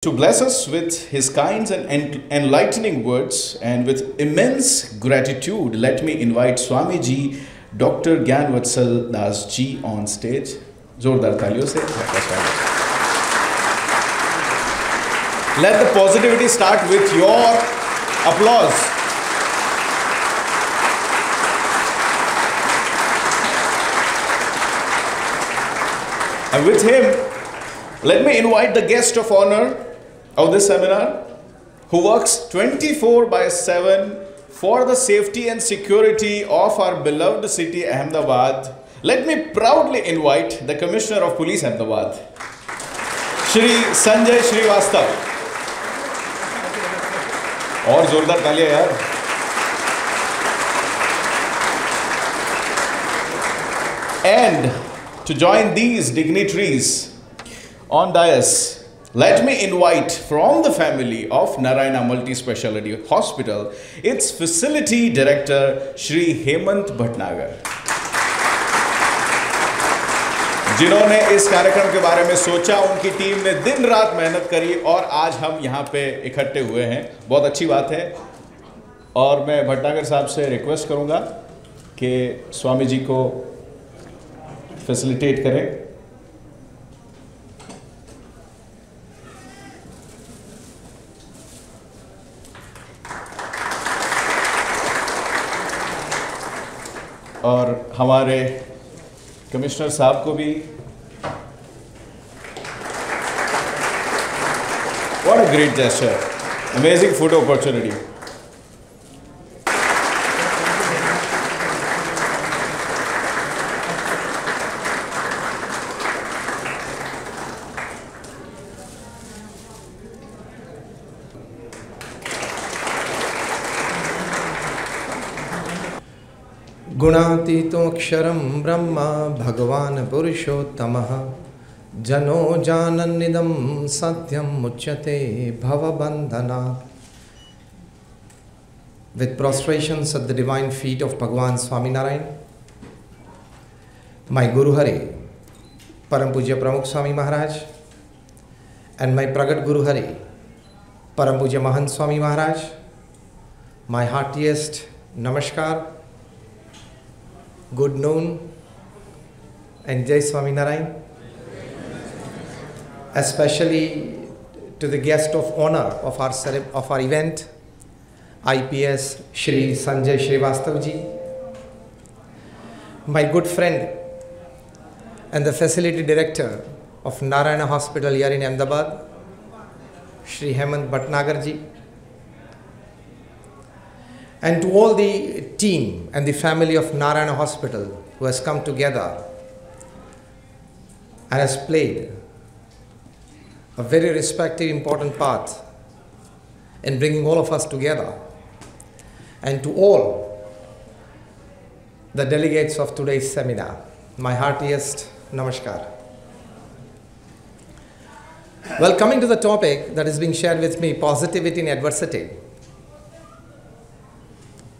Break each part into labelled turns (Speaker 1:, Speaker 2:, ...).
Speaker 1: to bless us with his kind and enlightening words and with immense gratitude let me invite swami ji dr Gyanvatsal das ji on stage Zordar तालियों Let the positivity start with your applause. And with him, let me invite the guest of honor, of this seminar who works 24 by 7 for the safety and security of our beloved city Ahmedabad. Let me proudly invite the Commissioner of Police Ahmedabad, Shri Sanjay Srivastav. और जोरदार तालियां यार And to join these dignitaries on dais, let me invite from the family of Narayana Multi Speciality Hospital its facility director Shri Hemant Bhatnagar. जिन्होंने इस कार्यक्रम के बारे में सोचा उनकी टीम ने दिन रात मेहनत करी और आज हम यहाँ पे इकट्ठे हुए हैं बहुत अच्छी बात है और मैं भटनागर साहब से रिक्वेस्ट करूँगा कि स्वामी जी को फैसिलिटेट करें और हमारे कमिश्नर साहब को भी। What a great gesture amazing food opportunity
Speaker 2: गुणातीतोंक्षर ब्रह्म भगवान पुरुषोत्तम। जनो जानद सत्यम मुच्यते भवबंधना with prostration at the divine feet of Bhagwan Swaminarayan my गुरु हरे परम पूज्य प्रमुख स्वामी महाराज एंड माई प्रगट गुरु हरे परम पूज्य महंत स्वामी महाराज माई हार्टिएस्ट नमस्कार good noon, and Jai Swami Narayan. Especially to the guest of honor of our, of our event, IPS Shri Sanjay Srivastav ji, my good friend and the facility director of Narayana Hospital here in Ahmedabad, Shri Hemant Bhatnagar ji, and to all the team and the family of Narayana Hospital who has come together and has played a very respective important part in bringing all of us together. And to all the delegates of today's seminar my heartiest namaskar. Well coming to the topic that is being shared with me positivity in adversity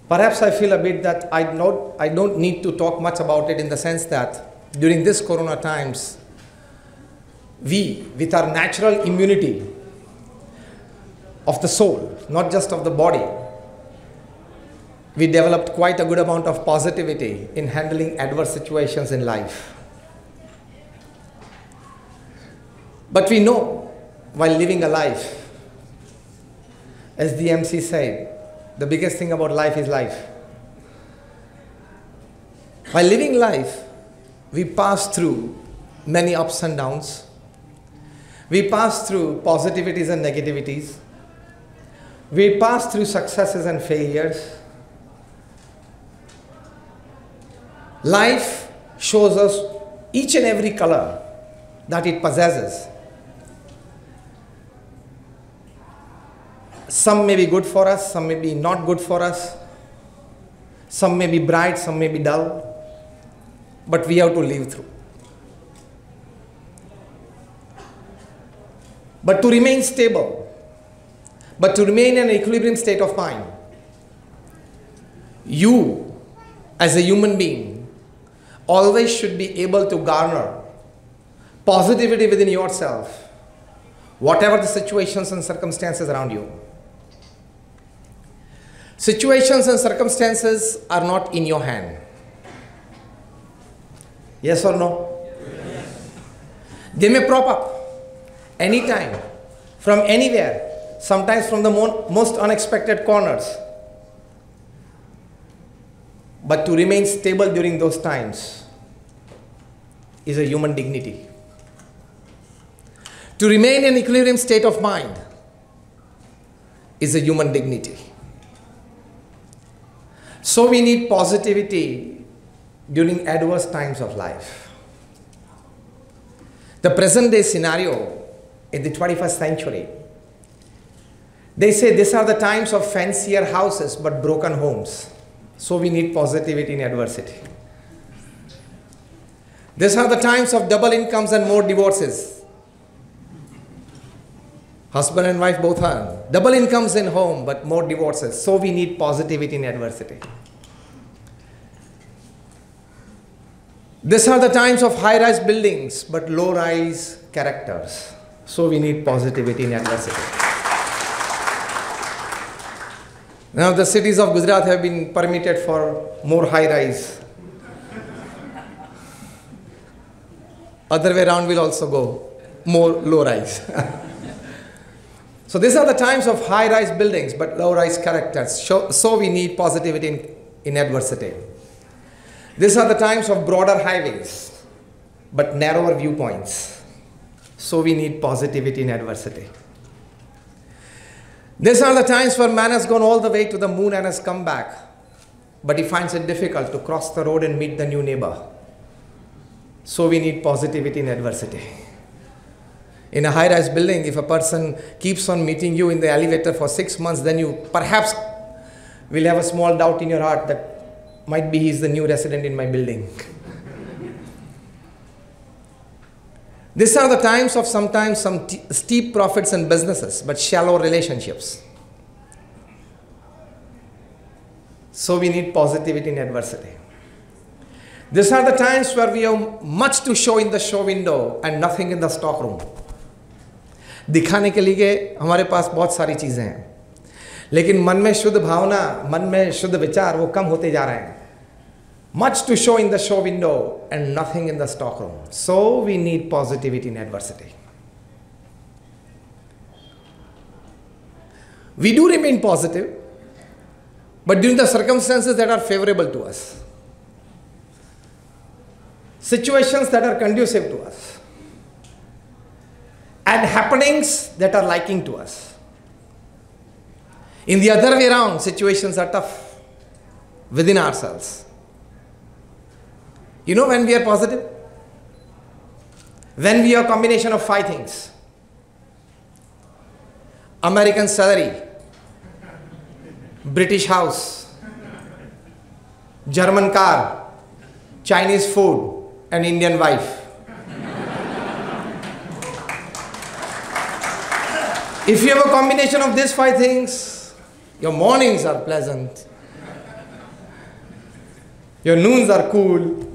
Speaker 2: Perhaps I feel a bit that I don't, I don't need to talk much about it in the sense that during this corona times, we, with our natural immunity of the soul, not just of the body, we developed quite a good amount of positivity in handling adverse situations in life. But we know while living a life, as the MC said, the biggest thing about life is life. While living life, we pass through many ups and downs. We pass through positivities and negativities. We pass through successes and failures. Life shows us each and every color that it possesses. Some may be good for us, some may be not good for us. Some may be bright, some may be dull. But we have to live through. But to remain stable, but to remain in an equilibrium state of mind, you, as a human being, always should be able to garner positivity within yourself whatever the situations and circumstances around you. Situations and circumstances are not in your hand. Yes or no? They may prop up anytime, from anywhere, sometimes from the mo- most unexpected corners. But to remain stable during those times is a human dignity. To remain in equilibrium state of mind is a human dignity. So we need positivity during adverse times of life. The present day scenario in the 21st century, they say these are the times of fancier houses but broken homes. So we need positivity in adversity. These are the times of double incomes and more divorces. Husband and wife both are. Double incomes in home, but more divorces. So we need positivity in adversity. These are the times of high rise buildings, but low rise characters. So we need positivity in adversity. Now the cities of Gujarat have been permitted for more high rise. Other way around will also go, more low rise. so these are the times of high rise buildings but low rise characters. So, we need positivity in, in adversity. These are the times of broader highways but narrower viewpoints. So we need positivity in adversity. These are the times where man has gone all the way to the moon and has come back, but he finds it difficult to cross the road and meet the new neighbor. So we need positivity in adversity. In a high rise building, if a person keeps on meeting you in the elevator for six months, then you perhaps will have a small doubt in your heart that might be he's the new resident in my building. These are the times of sometimes some t- steep profits in businesses, but shallow relationships. So we need positivity in adversity. These are the times where we have much to show in the show window and nothing in the stock room. दिखाने के लिए हमारे पास बहुत सारी चीज़ें हैं लेकिन मन में शुद्ध भावना मन में शुद्ध विचार वो कम होते जा रहे हैं much to show in the show window and nothing in the stockroom. So we need positivity in adversity. We do remain positive, but during the circumstances that are favorable to us, situations that are conducive to us, and happenings that are liking to us. In the other way around, situations are tough within ourselves. You know when we are positive? When we are a combination of five things. American salary, British house, German car, Chinese food, and Indian wife. if you have a combination of these five things, your mornings are pleasant, your noons are cool,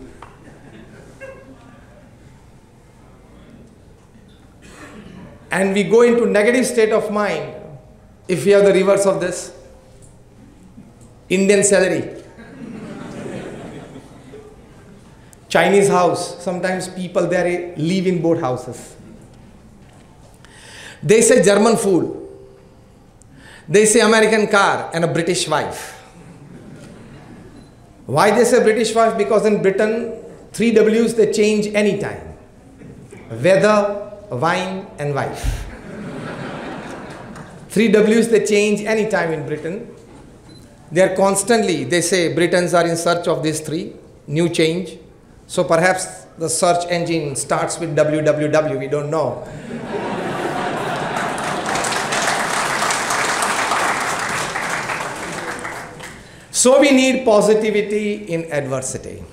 Speaker 2: and we go into negative state of mind. If we have the reverse of this indian salary. Chinese house. Sometimes people there eh, live in boat houses. They say german food they say american car and a british wife. Why they say british wife? Because in britain three w's they change anytime. Weather wine and wife. Three W's they change anytime in Britain. They are constantly, they say Britons are in search of these three, new change. So perhaps the search engine starts with www, we don't know. so we need positivity in adversity.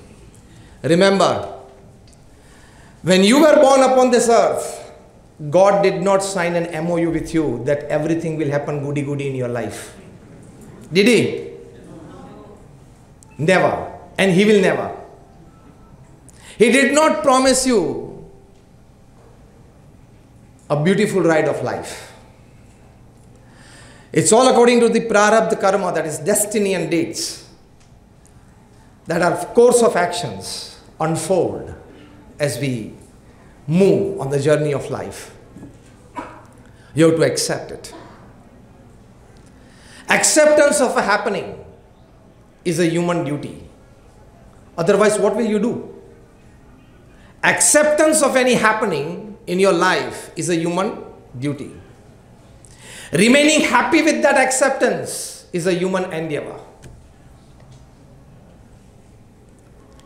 Speaker 2: Remember, when you were born upon this earth, God did not sign an MOU with you that everything will happen goody goody in your life. Did He? Never. And He will never. He did not promise you a beautiful ride of life. It's all according to the prarabdha karma, that is destiny and dates, that our course of actions unfold as we move on the journey of life. You have to accept it. Acceptance of a happening is a human duty. Otherwise, what will you do? Acceptance of any happening in your life is a human duty. Remaining happy with that acceptance is a human endeavor.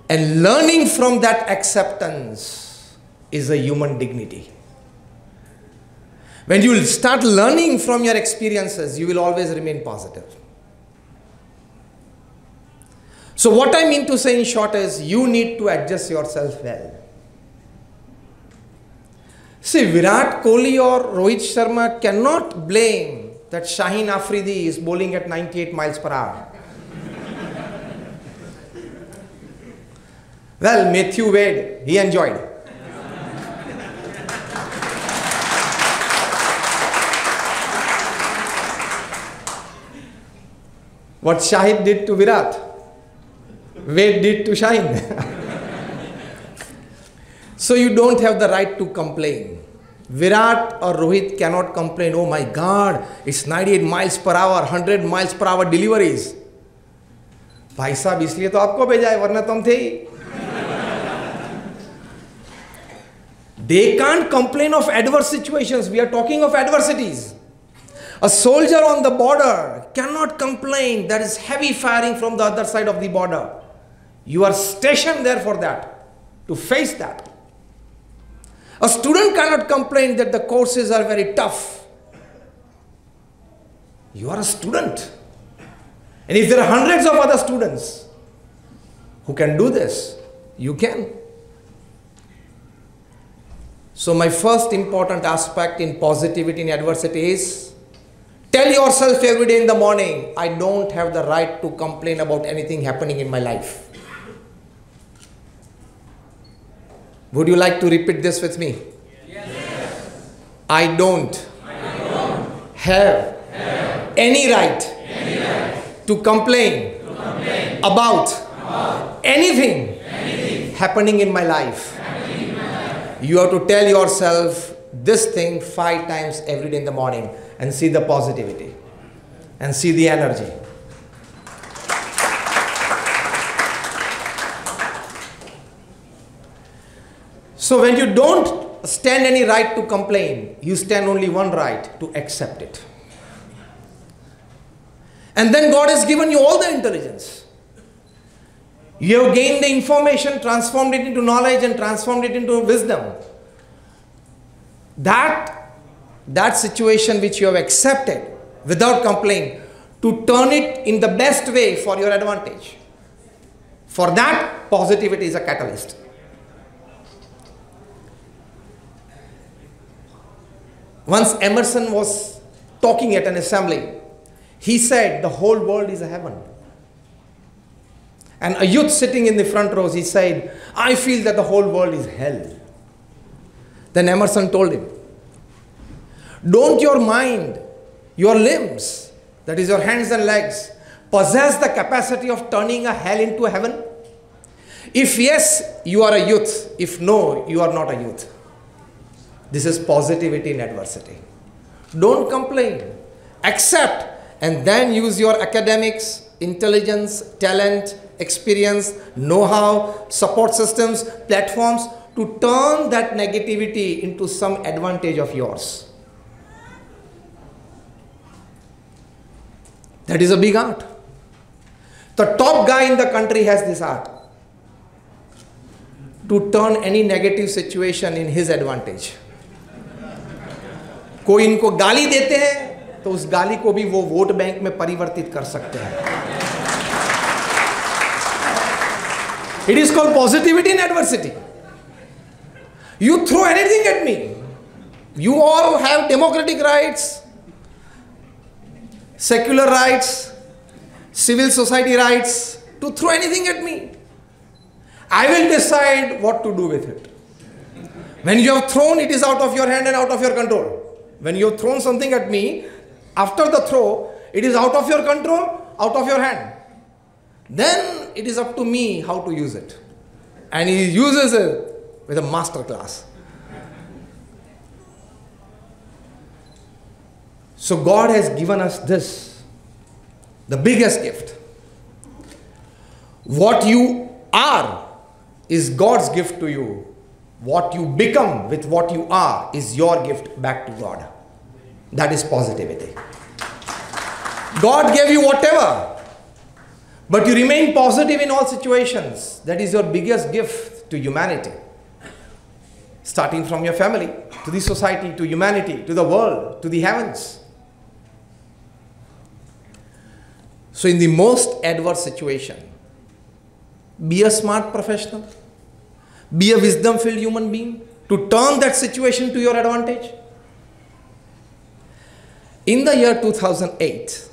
Speaker 2: And learning from that acceptance is a human dignity. When you will start learning from your experiences, you will always remain positive. So, what I mean to say in short is you need to adjust yourself well. See, Virat Kohli or Rohit Sharma cannot blame that Shaheen Afridi is bowling at 98 miles per hour. well, Matthew Wade, he enjoyed. What Shahid did to Virat, Wade did to Shaheen. so you don't have the right to complain. Virat or Rohit cannot complain, oh my god, it's 98 miles per hour, 100 miles per hour deliveries. भाई साहब इसलिए तो आपको भेजा है वरना तुम थे ही they can't complain of adverse situations we are talking of adversities a soldier on the border cannot complain there is heavy firing from the other side of the border. You are stationed there for that, to face that. A student cannot complain that the courses are very tough. You are a student. And if there are hundreds of other students who can do this, you can. So, my first important aspect in positivity in adversity is Tell yourself every day in the morning, I don't have the right to complain about anything happening in my life. Would you like to repeat this with me? Yes. I don't, I don't have, have any, right any right to complain, to complain about, about anything, anything happening in life. In my life. You have to tell yourself this thing five times every day in the morning and see the positivity and see the energy. So, when you don't stand any right to complain, you stand only one right to accept it. And then God has given you all the intelligence. You have gained the information, transformed it into knowledge, and transformed it into wisdom. That that situation which you have accepted without complaint to turn it in the best way for your advantage. For that, positivity is a catalyst. Once Emerson was talking at an assembly, he said, The whole world is a heaven. And a youth sitting in the front rows, he said, I feel that the whole world is hell. Then Emerson told him, don't your mind, your limbs, that is your hands and legs, possess the capacity of turning a hell into a heaven? If yes, you are a youth. If no, you are not a youth. This is positivity in adversity. Don't complain. Accept and then use your academics, intelligence, talent, experience, know how, support systems, platforms to turn that negativity into some advantage of yours. That is a big art. The top guy in the country has this art to turn any negative situation in his advantage. कोई इनको गाली देते हैं तो उस गाली को भी वो वोट बैंक में परिवर्तित कर सकते हैं It is called positivity in adversity. You throw anything at me. You all have democratic rights secular rights, civil society rights, to throw anything at me. I will decide what to do with it. When you have thrown, it is out of your hand and out of your control. When you have thrown something at me, after the throw, it is out of your control, out of your hand. Then it is up to me how to use it. And he uses it with a master class. So God has given us this, the biggest gift. What you are is God's gift to you. What you become with what you are is your gift back to God. That is positivity. God gave you whatever, but you remain positive in all situations. That is your biggest gift to humanity. Starting from your family, to the society, to humanity, to the world, to the heavens. So, in the most adverse situation, be a smart professional, be a wisdom filled human being to turn that situation to your advantage. In the year 2008,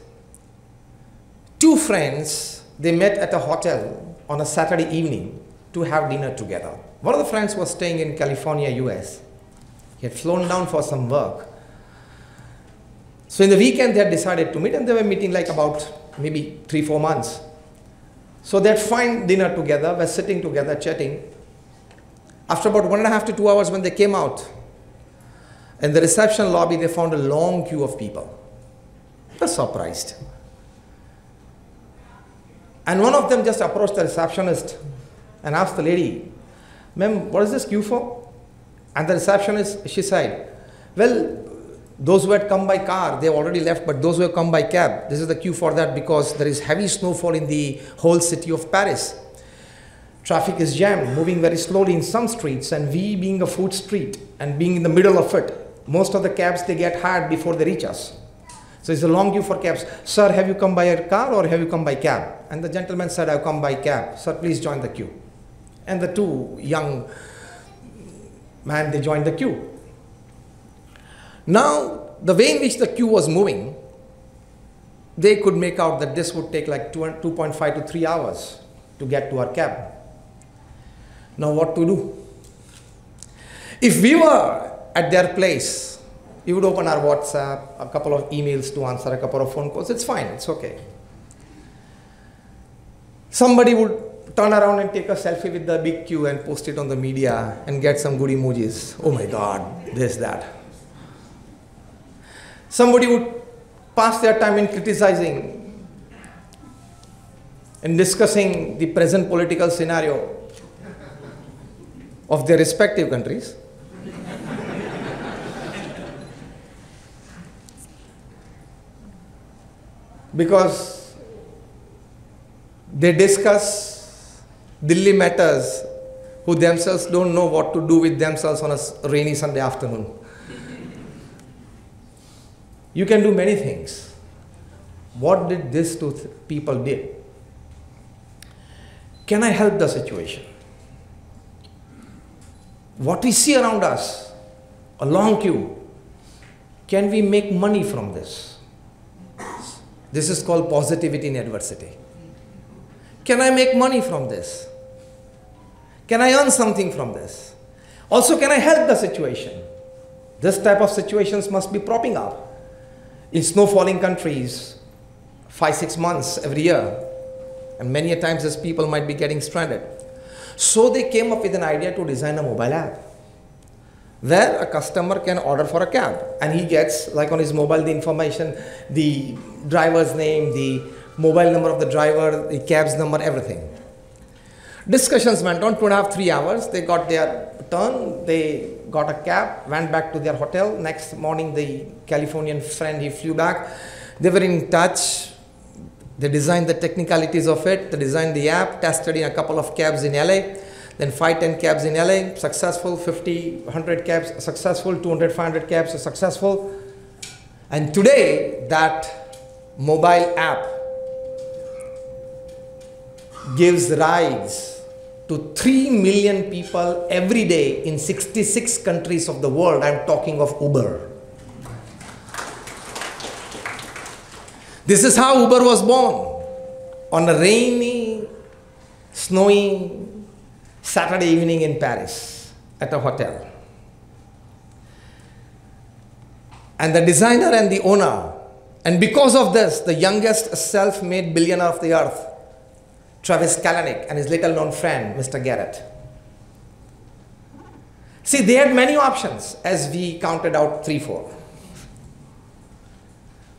Speaker 2: two friends they met at a hotel on a Saturday evening to have dinner together. One of the friends was staying in California, US. He had flown down for some work. So in the weekend they had decided to meet and they were meeting like about maybe three, four months. So they had fine dinner together, were sitting together, chatting. After about one and a half to two hours when they came out, in the reception lobby they found a long queue of people. They were surprised. And one of them just approached the receptionist and asked the lady, Ma'am, what is this queue for? And the receptionist, she said, Well, those who had come by car, they have already left, but those who have come by cab, this is the queue for that because there is heavy snowfall in the whole city of Paris. Traffic is jammed, moving very slowly in some streets, and we being a food street and being in the middle of it, most of the cabs they get hired before they reach us. So it's a long queue for cabs. Sir, have you come by car or have you come by cab? And the gentleman said, I've come by cab. Sir, please join the queue. And the two young man, they joined the queue. Now, the way in which the queue was moving, they could make out that this would take like 2.5 to 3 hours to get to our cab. Now, what to do? If we were at their place, we would open our WhatsApp, a couple of emails to answer, a couple of phone calls. It's fine, it's okay. Somebody would turn around and take a selfie with the big queue and post it on the media and get some good emojis. Oh my God, this, that. Somebody would pass their time in criticizing and discussing the present political scenario of their respective countries. because they discuss Delhi matters who themselves don't know what to do with themselves on a rainy Sunday afternoon. You can do many things. What did these two th- people did? Can I help the situation? What we see around us, a long queue, can we make money from this? This is called positivity in adversity. Can I make money from this? Can I earn something from this? Also, can I help the situation? This type of situations must be propping up. In snow falling countries, five, six months every year, and many a times these people might be getting stranded. So they came up with an idea to design a mobile app where a customer can order for a cab and he gets like on his mobile the information the driver's name the mobile number of the driver the cab's number everything. Discussions went on two and a half three hours. They got their turn they got a cab went back to their hotel. Next morning the californian friend he flew back. They were in touch. They designed the technicalities of it. They designed the app tested in a couple of cabs in la then 5 10 cabs in LA, successful, 50, 100 cabs successful, 200, 500 cabs successful. And today, that mobile app gives rides to 3 million people every day in 66 countries of the world. I'm talking of Uber. This is how Uber was born on a rainy, snowy Saturday evening in Paris at a hotel. And the designer and the owner, and because of this, the youngest self made billionaire of the earth Travis Kalanick, and his little known friend, Mr. Garrett. See, they had many options as we counted out three, four.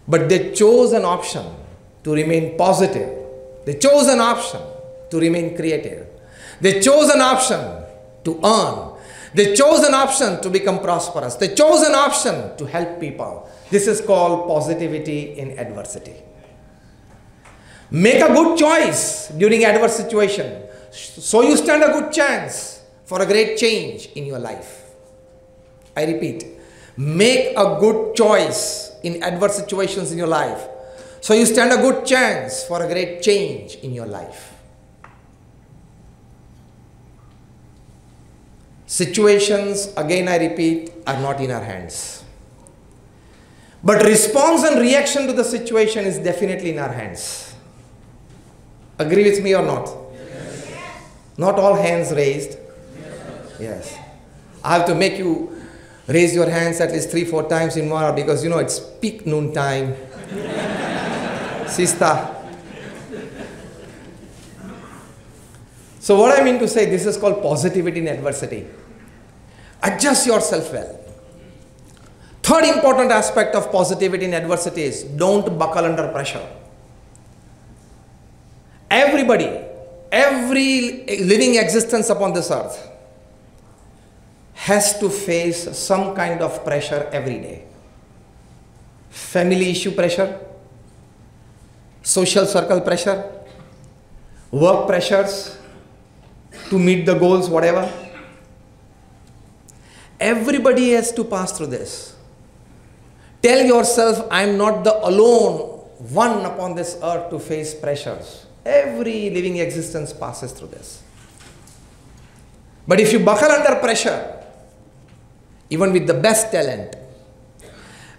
Speaker 2: But they chose an option to remain positive. They chose an option to remain creative. They chose an option to earn. They chose an option to become prosperous. They chose an option to help people. This is called positivity in adversity. Make a good choice during adverse situation. So you stand a good chance for a great change in your life. I repeat, make a good choice in adverse situations in your life. So you stand a good chance for a great change in your life. Situations, again I repeat, are not in our hands. But response and reaction to the situation is definitely in our hands. Agree with me or not? Yes. Not all hands raised. Yes. yes. I have to make you raise your hands at least three, four times in one hour because you know it's peak noon time. Sister. So, what I mean to say, this is called positivity in adversity. Adjust yourself well. Third important aspect of positivity in adversity is don't buckle under pressure. Everybody, every living existence upon this earth has to face some kind of pressure every day. Family issue pressure, social circle pressure, work pressures to meet the goals, whatever Everybody has to pass through this. Tell yourself, I am not the alone one upon this earth to face pressures. Every living existence passes through this. But if you buckle under pressure, even with the best talent,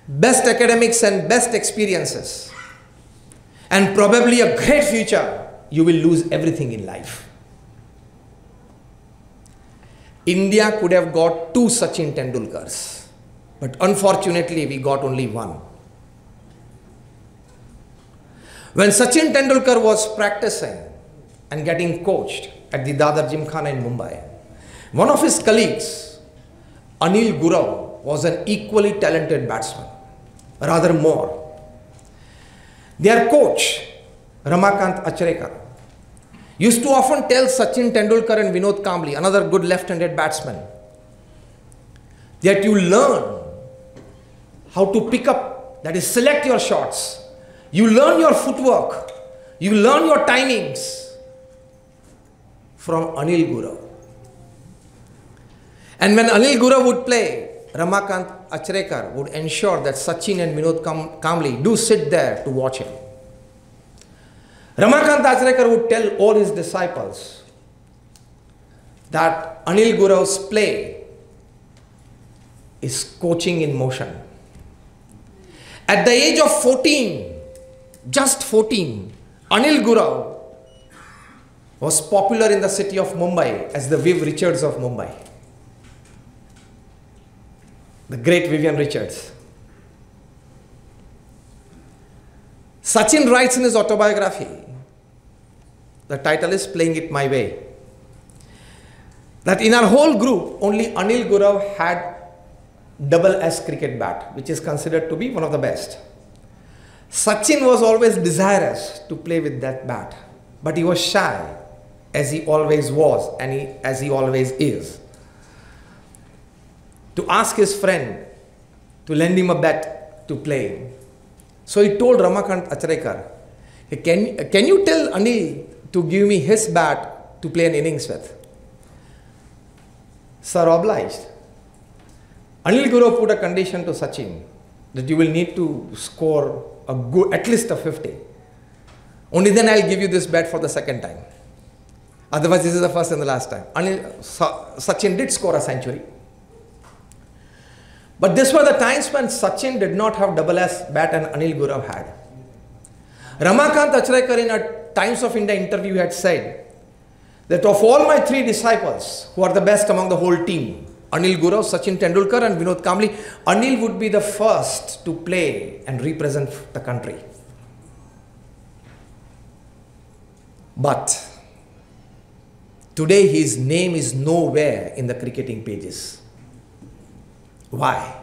Speaker 2: best academics, and best experiences, and probably a great future, you will lose everything in life. India could have got two Sachin Tendulkars, but unfortunately, we got only one. When Sachin Tendulkar was practicing and getting coached at the Dadar Gymkhana in Mumbai, one of his colleagues, Anil Gurav, was an equally talented batsman, rather more. Their coach, Ramakant Achrekar, used to often tell Sachin Tendulkar and Vinod Kambli, another good left-handed batsman, that you learn how to pick up, that is select your shots. You learn your footwork. You learn your timings from Anil Gurav. And when Anil Gurav would play, Ramakant Achrekar would ensure that Sachin and Vinod Kambli do sit there to watch him. Ramakant Achrekar would tell all his disciples that Anil Gurav's play is coaching in motion. At the age of 14, just 14, Anil Gurav was popular in the city of Mumbai as the Viv Richards of Mumbai. The great Vivian Richards. Sachin writes in his autobiography, the title is Playing It My Way, that in our whole group, only Anil Gurav had double S cricket bat, which is considered to be one of the best. Sachin was always desirous to play with that bat, but he was shy, as he always was and he, as he always is. To ask his friend to lend him a bat to play. So he told Ramakant Achrekar, can, can you tell Anil to give me his bat to play an innings with? Sir obliged. Anil Gurav put a condition to Sachin that you will need to score a good, at least a 50. Only then I'll give you this bat for the second time. Otherwise, this is the first and the last time. Anil, Sachin did score a century. But this were the times when Sachin did not have double S bat and Anil Gurav had. Ramakant Achrekar in a Times of India interview had said that of all my three disciples who are the best among the whole team, Anil Gurav, Sachin Tendulkar, and Vinod Kambli. Anil would be the first to play and represent the country. But today his name is nowhere in the cricketing pages. Why?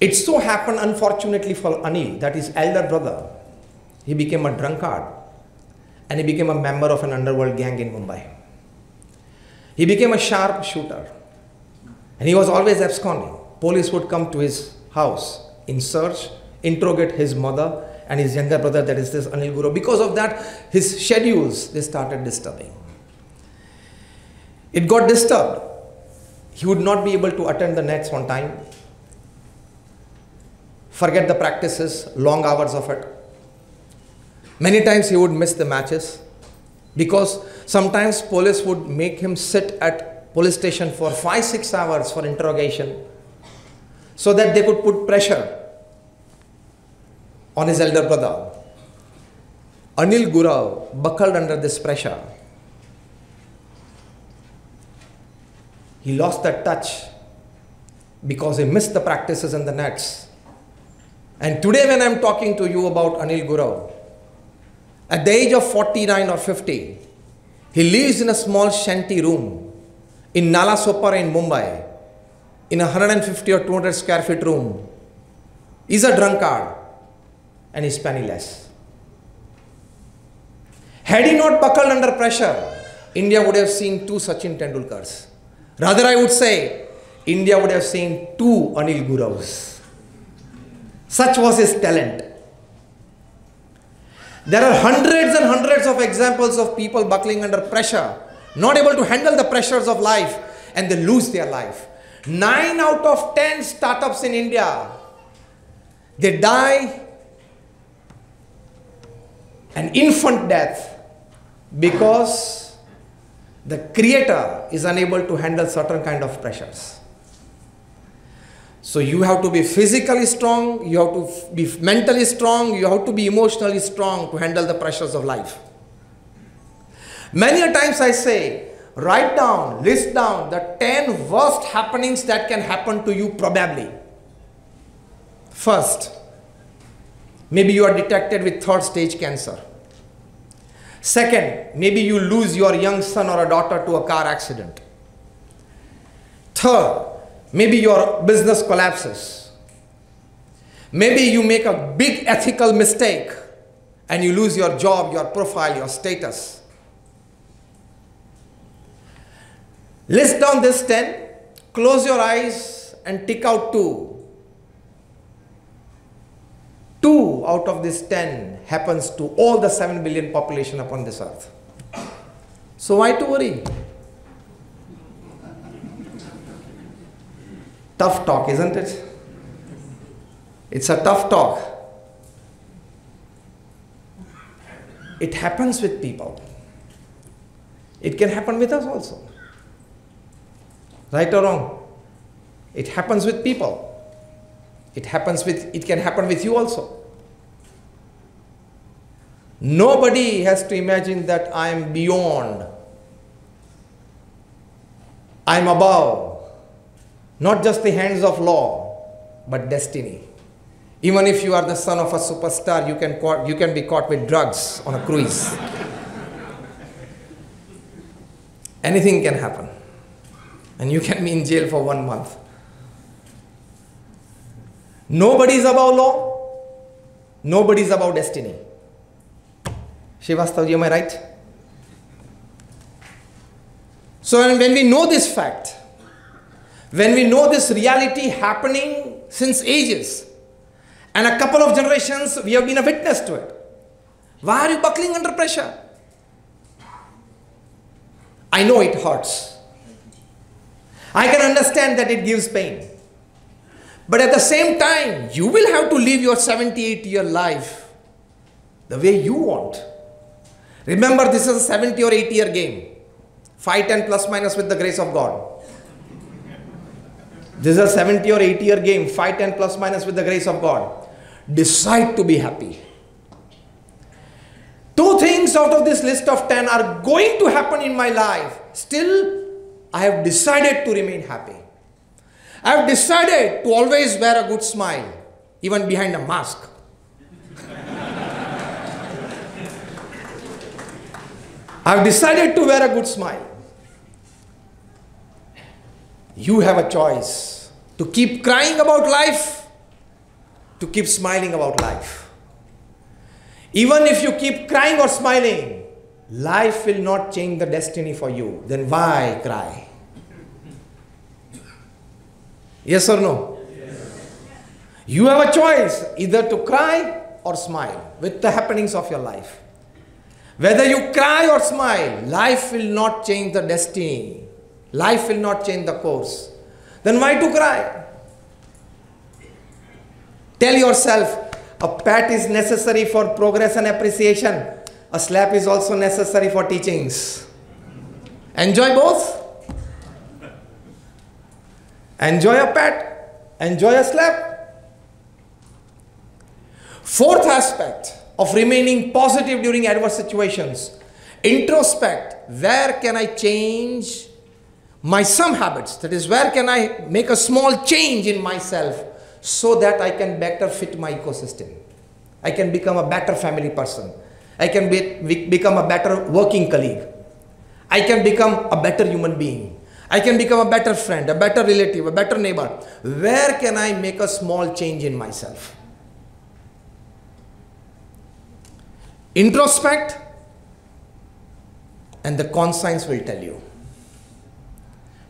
Speaker 2: It so happened, unfortunately for Anil, that his elder brother, he became a drunkard and he became a member of an underworld gang in Mumbai. He became a sharp shooter and he was always absconding. Police would come to his house in search, interrogate his mother and his younger brother, that is this Anil Gurav. Because of that, his schedules they started disturbing. It got disturbed. He would not be able to attend the nets on time. Forget the practices, long hours of it. Many times he would miss the matches because sometimes police would make him sit at police station for 5 6 hours for interrogation so that they could put pressure on his elder brother. Anil Gurav buckled under this pressure. He lost that touch because he missed the practices and the nets. And today, when I'm talking to you about Anil Gurav, at the age of 49 or 50, he lives in a small shanty room in Nalasopara in Mumbai, in a 150 or 200 square feet room. He's a drunkard and is penniless. Had he not buckled under pressure, India would have seen two Sachin Tendulkars. Rather, I would say, India would have seen two Anil Guravs. Such was his talent. There are hundreds and hundreds of examples of people buckling under pressure, not able to handle the pressures of life, and they lose their life. Nine out of ten startups in India, they die an infant death because the creator is unable to handle certain kind of pressures. So you have to be physically strong you have to be mentally strong you have to be emotionally strong to handle the pressures of life. Many a times i say write down list down the 10 worst happenings that can happen to you probably first Maybe you are detected with third stage cancer. Second, maybe you lose your young son or a daughter to a car accident. Third, maybe your business collapses. Maybe you make a big ethical mistake and you lose your job, your profile, your status. List down this 10, close your eyes and tick out two. Two out of this 10 happens to all the 7 billion population upon this earth. So why to worry? Tough talk, isn't it? It's a tough talk. It happens with people. It can happen with us also. Right or wrong? It happens with people. It happens with, it can happen with you also. Nobody has to imagine that I am beyond. I am above. Not just the hands of law, but destiny. Even if you are the son of a superstar, you can, caught, you can be caught with drugs on a cruise. Anything can happen. And you can be in jail for one month. Nobody is above law. Nobody is above destiny. Srivastavji, am I right? So when we know this fact, when we know this reality happening since ages, and a couple of generations we have been a witness to it, why are you buckling under pressure? I know it hurts. I can understand that it gives pain. But at the same time, you will have to live your 78 year life the way you want. Remember, this is a 70 or 80 year game. 5, 10 plus minus with the grace of God. This is a 70 or 80 year game. 5, 10 plus minus with the grace of God. Decide to be happy. Two things out of this list of 10 are going to happen in my life. Still, I have decided to remain happy. I have decided to always wear a good smile, even behind a mask. I have decided to wear a good smile. You have a choice to keep crying about life, to keep smiling about life. Even if you keep crying or smiling, life will not change the destiny for you. Then why cry? Yes or no? You have a choice either to cry or smile with the happenings of your life. Whether you cry or smile, life will not change the destiny. Life will not change the course. Then why to cry? Tell yourself a pat is necessary for progress and appreciation. A slap is also necessary for teachings. Enjoy both. Enjoy a pat, enjoy a slap. Fourth aspect of remaining positive during adverse situations introspect. Where can I change my some habits? That is, where can I make a small change in myself so that I can better fit my ecosystem? I can become a better family person. I can be, become a better working colleague. I can become a better human being. I can become a better friend, a better relative, a better neighbor. Where can I make a small change in myself? Introspect, and the conscience will tell you.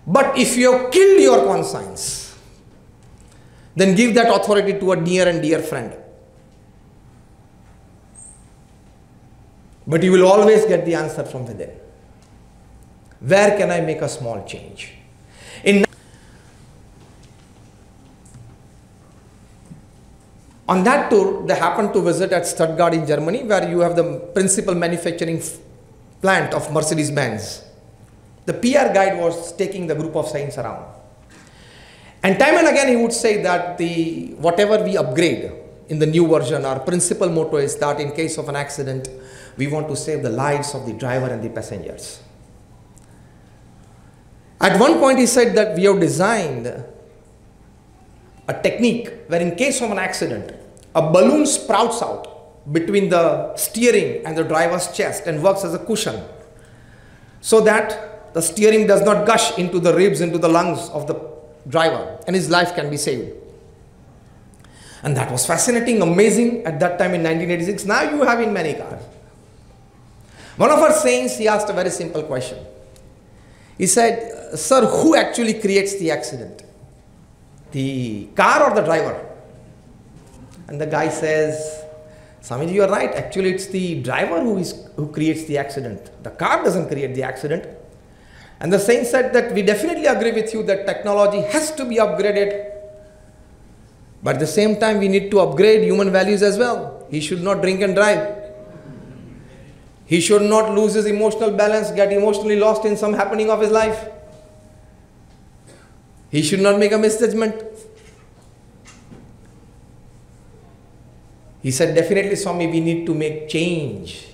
Speaker 2: But if you have killed your conscience, then give that authority to a near and dear friend. But you will always get the answer from within. Where can I make a small change? In on that tour, they happened to visit at Stuttgart in Germany, where you have the principal manufacturing plant of Mercedes Benz. The PR guide was taking the group of saints around. And time and again, he would say that the whatever we upgrade in the new version, our principal motto is that in case of an accident, we want to save the lives of the driver and the passengers. At one point, he said that we have designed a technique where, in case of an accident, a balloon sprouts out between the steering and the driver's chest and works as a cushion so that the steering does not gush into the ribs, into the lungs of the driver, and his life can be saved. And that was fascinating, amazing at that time in 1986. Now you have in many cars. One of our saints, he asked a very simple question. He said, Sir, who actually creates the accident? The car or the driver? And the guy says, Swamiji, you are right. Actually, it's the driver who, is, who creates the accident. The car doesn't create the accident. And the saint said that we definitely agree with you that technology has to be upgraded. But at the same time, we need to upgrade human values as well. He should not drink and drive. He should not lose his emotional balance, get emotionally lost in some happening of his life. He should not make a misjudgment. He said, definitely, Swami, we need to make change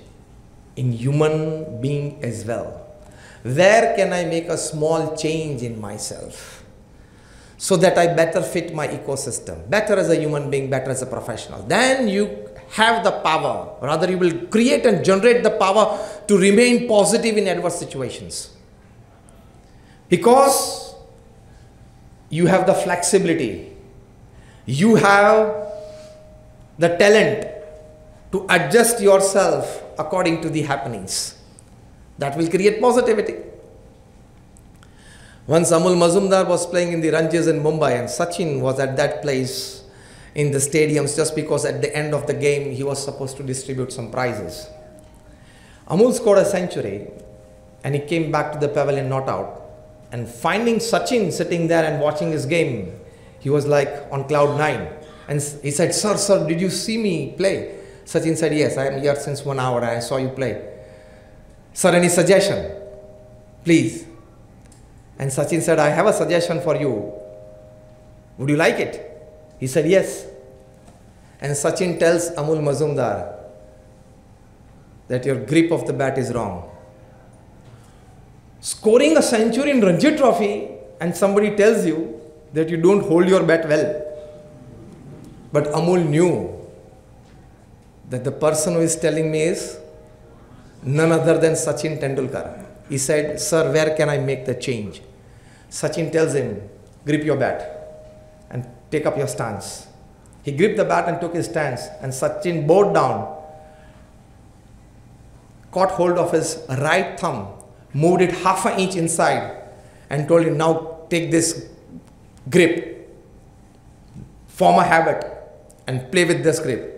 Speaker 2: in human being as well. Where can I make a small change in myself so that I better fit my ecosystem, better as a human being, better as a professional? Then you have the power, rather, you will create and generate the power to remain positive in adverse situations. Because you have the flexibility, you have the talent to adjust yourself according to the happenings. That will create positivity. Once Amol Muzumdar was playing in the Ranjis in Mumbai and Sachin was at that place in the stadiums just because at the end of the game he was supposed to distribute some prizes. Amol scored a century and he came back to the pavilion not out. And finding Sachin sitting there and watching his game, he was like on cloud nine. And he said, Sir, sir, did you see me play? Sachin said, Yes, I am here since one hour. I saw you play. Sir, any suggestion? Please. And Sachin said, I have a suggestion for you. Would you like it? He said, Yes. And Sachin tells Amol Muzumdar that your grip of the bat is wrong. scoring a century in Ranji Trophy and somebody tells you that you don't hold your bat well. But Amol knew that the person who is telling me is none other than Sachin Tendulkar. He said, Sir, where can I make the change? Sachin tells him, Grip your bat take up your stance. He gripped the bat and took his stance, and Sachin bowed down, caught hold of his right thumb, moved it half an inch inside, and told him, Now take this grip, form a habit, and play with this grip.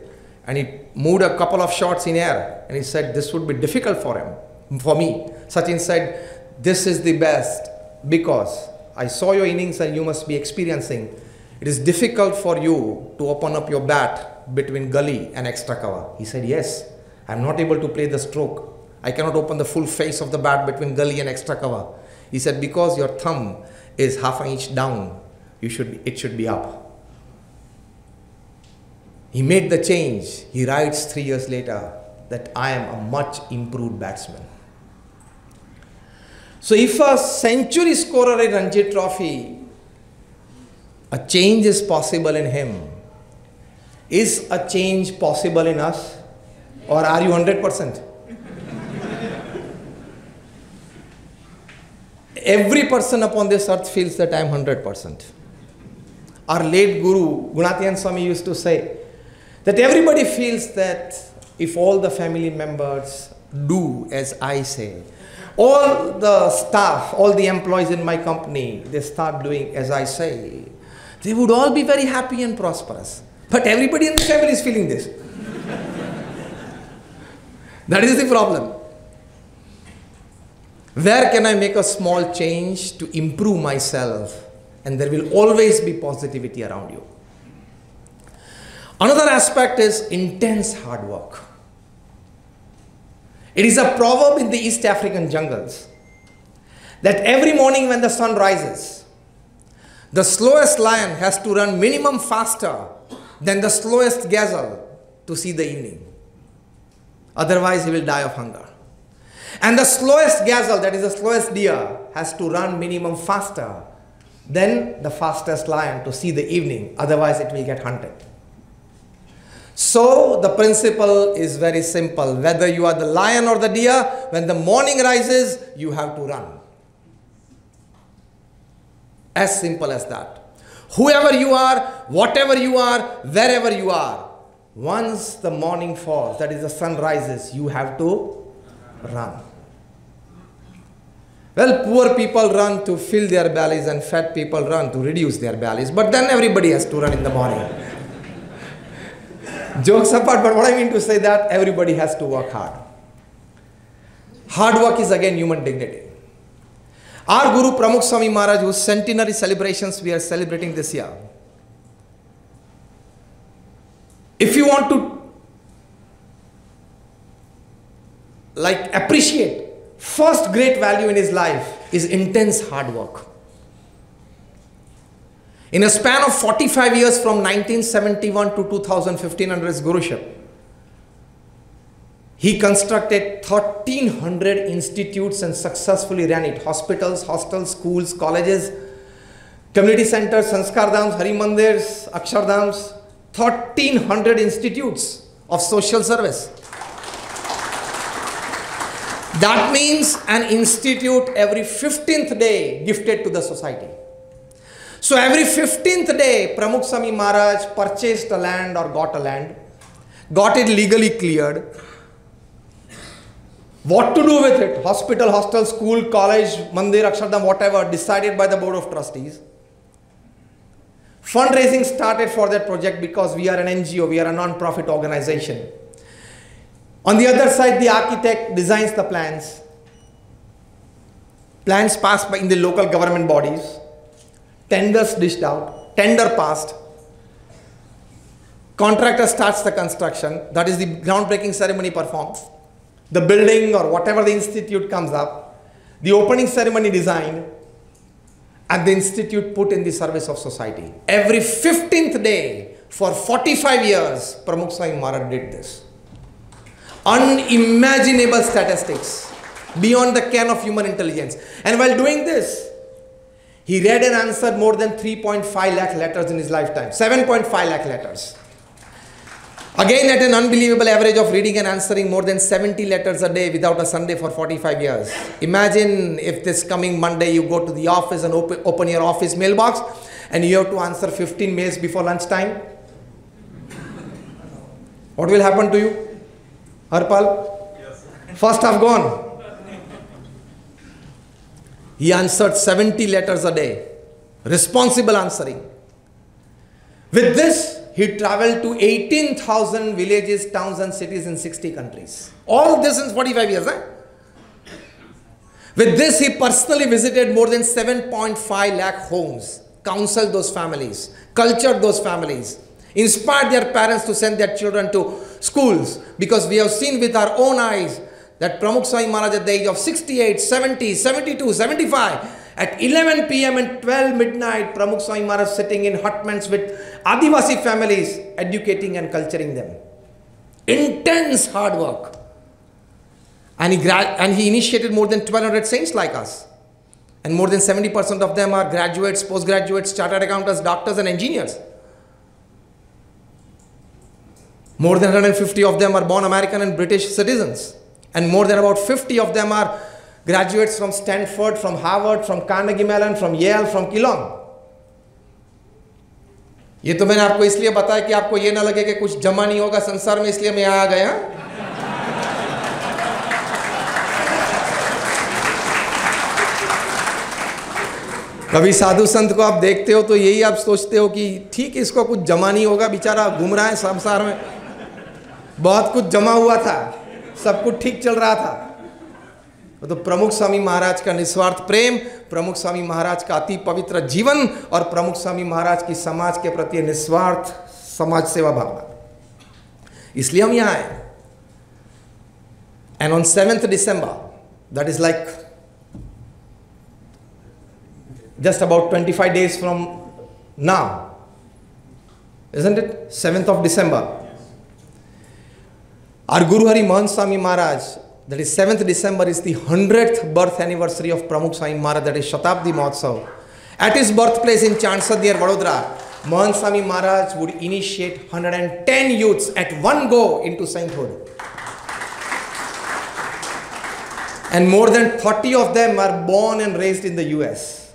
Speaker 2: And he moved a couple of shots in air, and he said, This would be difficult for him, for me. Sachin said, This is the best because I saw your innings and you must be experiencing. It is difficult for you to open up your bat between gully and extra cover. He said, Yes, I'm not able to play the stroke. I cannot open the full face of the bat between gully and extra cover. He said, Because your thumb is half an inch down, you should, it should be up. He made the change. He writes three years later that I am a much improved batsman. So, if a century scorer in Ranji Trophy, a change is possible in him, is a change possible in us? Or are you 100%? Every person upon this earth feels that I am 100%. Our late Guru, Gunatiyan Swami, used to say that everybody feels that if all the family members do as I say, all the staff, all the employees in my company, they start doing as I say, they would all be very happy and prosperous. But everybody in the family is feeling this. that is the problem. Where can I make a small change to improve myself? And there will always be positivity around you. Another aspect is intense hard work. It is a proverb in the East African jungles that every morning when the sun rises, the slowest lion has to run minimum faster than the slowest gazelle to see the evening. Otherwise, he will die of hunger. And the slowest gazelle, that is the slowest deer, has to run minimum faster than the fastest lion to see the evening. Otherwise, it will get hunted. So, the principle is very simple. Whether you are the lion or the deer, when the morning rises, you have to run. As simple as that. Whoever you are, whatever you are, wherever you are, once the morning falls, that is the sun rises, you have to run. Well, poor people run to fill their bellies and fat people run to reduce their bellies, but then everybody has to run in the morning. Jokes apart, but what I mean to say that everybody has to work hard. Hard work is again human dignity. Our Guru Pramukh Swami Maharaj, whose centenary celebrations we are celebrating this year, if you want to like appreciate first great value in his life is intense hard work. In a span of 45 years from 1971 to 2015 under his guruship he constructed 1300 institutes and successfully ran it hospitals hostels schools colleges community centers sanskar dhams hari mandirs akshardhams 1300 institutes of social service that means an institute every 15th day gifted to the society. So every 15th day, Pramukh Swami Maharaj purchased a land or got a land, got it legally cleared. What to do with it? Hospital, hostel, school, college, mandir, akshardham, whatever, decided by the board of trustees. Fundraising started for that project because we are an NGO, we are a non-profit organization. On the other side, the architect designs the plans. Plans passed by in the local government bodies. Tenders dished out. Tender passed. Contractor starts the construction. That is the groundbreaking ceremony performed. The building or whatever the institute comes up. The opening ceremony designed. And the institute put in the service of society. Every 15th day for 45 years, Pramukh Swami Maharaj did this unimaginable statistics. beyond the ken of human intelligence. And while doing this, he read and answered more than 3.5 lakh letters in his lifetime, 7.5 lakh letters. Again, at an unbelievable average of reading and answering more than 70 letters a day without a Sunday for 45 years. Imagine if this coming Monday you go to the office and open, open your office mailbox and you have to answer 15 mails before lunchtime. What will happen to you? Harpal? Yes. First half gone. He answered 70 letters a day. Responsible answering. With this, he traveled to 18,000 villages, towns, and cities in 60 countries. All this in 45 years. Eh? With this, he personally visited more than 7.5 lakh homes, counseled those families, cultured those families, inspired their parents to send their children to schools because we have seen with our own eyes that Pramukh Swami Maharaj at the age of 68, 70, 72, 75 at 11 pm and 12 midnight, Pramukh Swami Maharaj sitting in hutments with Adivasi families, educating and culturing them. Intense hard work. And he, and he initiated more than 1200 saints like us. And more than 70% of them are graduates, postgraduates, chartered accountants, doctors, and engineers. More than 150 of them are born American and British citizens. And more than about 50 of them are graduates from Stanford, from Harvard, from Carnegie Mellon, from Yale, from Keelung. ये तो मैंने आपको इसलिए बताया कि आपको ये ना लगे कि कुछ जमा नहीं होगा संसार में इसलिए मैं आ गया। कभी साधु संत को आप देखते हो तो यही आप सोचते हो कि ठीक इसको कुछ जमा नहीं होगा बेचारा घूम रहा है संसार में। बहुत कुछ जमा हुआ था सब कुछ ठीक चल रहा था। तो प्रमुख स्वामी महाराज का निस्वार्थ प्रेम प्रमुख स्वामी महाराज का अति पवित्र जीवन और प्रमुख स्वामी महाराज की समाज के प्रति निस्वार्थ समाज सेवा भावना। इसलिए हम यहाँ आए। And on seventh December that is like just about twenty five days from now isn't it? 7th of december. Our guru hari mohan swami maharaj that is 7th December is the 100th birth anniversary of Pramukh Swami Maharaj, that is Shatabdi Mahotsav. At his birthplace in Chansad near Vadodara, Mahant Swami Maharaj would initiate 110 youths at one go into sainthood. And more than 30 of them are born and raised in the US.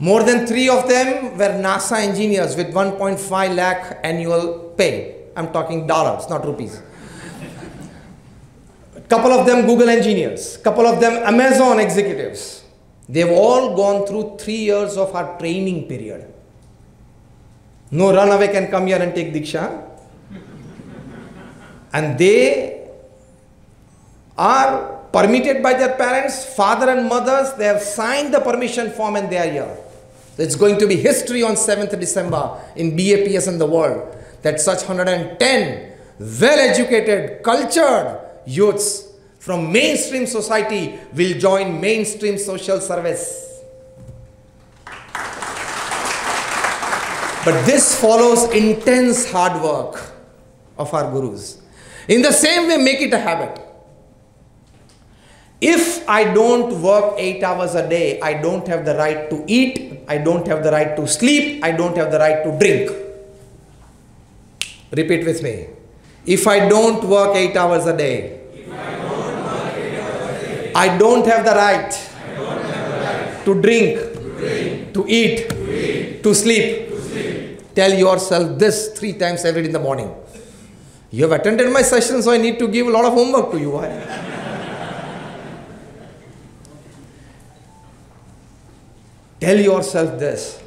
Speaker 2: More than three of them were NASA engineers with 1.5 lakh annual pay. I'm talking dollars, not rupees couple of them Google engineers, couple of them Amazon executives. They've all gone through three years of our training period. No runaway can come here and take Diksha. And they are permitted by their parents, father and mothers. They have signed the permission form and they are here. It's going to be history on 7th December in BAPS in the world that such 110 well educated, cultured, youths from mainstream society will join mainstream social service. But this follows intense hard work of our gurus. In the same way, make it a habit. If I don't work eight hours a day, I don't have the right to eat, I don't have the right to sleep, I don't have the right to drink. Repeat with me. If I don't work eight hours a day, I don't have the right, to, drink, to, eat, to, sleep. Tell yourself this three times every day in the morning. You have attended my session, so I need to give a lot of homework to you. Tell yourself this.